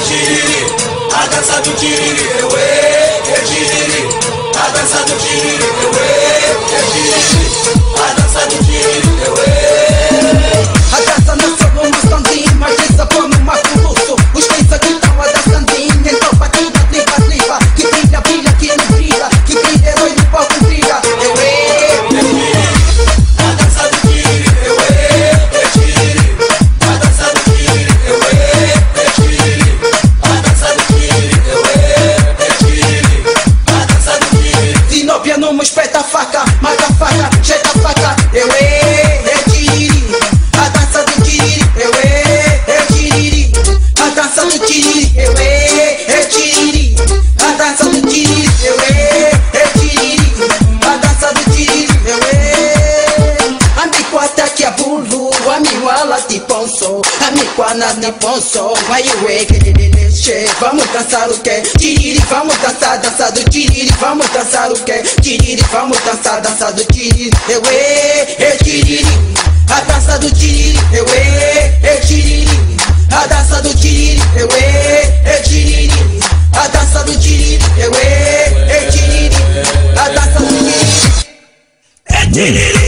é tiriri, a dança do tiriri, eu é tiriri, a dança do tiriri, eu é tiriri, a dança do tiriri, eu Numa espeta mata a faca, jeita a faca. Eu Amiguanas Nippon Soul Vai o que Vamos dançar o que? Tiriri, vamos dançar, dançar do tiriri Vamos dançar o que? Tiriri, vamos dançar, dançar do tiriri Eu é tiriri A dança do tiriri Eu é tiriri A dança do tiriri Eu é tiriri A dança do tiriri Eu e, tiriri A dança do tiriri É tiriri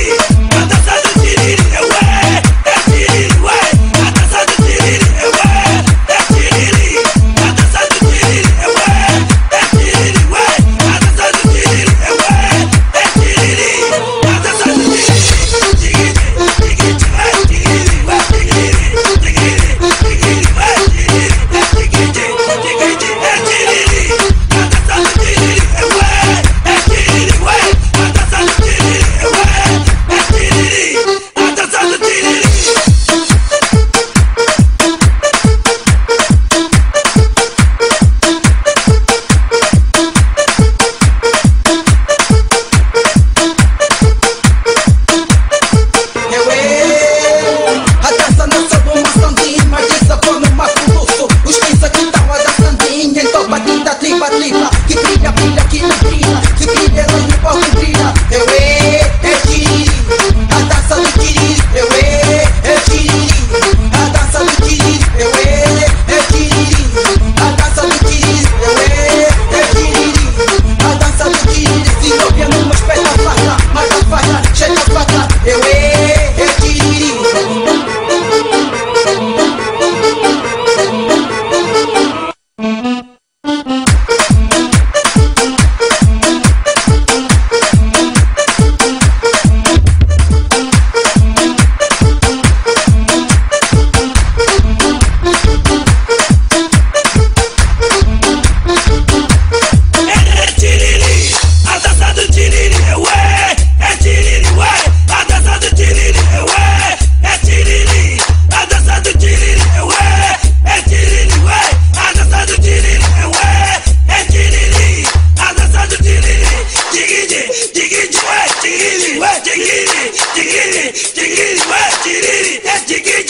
dig it wet, dig it wet, dig it, dig it, dig it wet, dig it, dig it,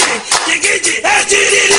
dig it, dig it, dig it.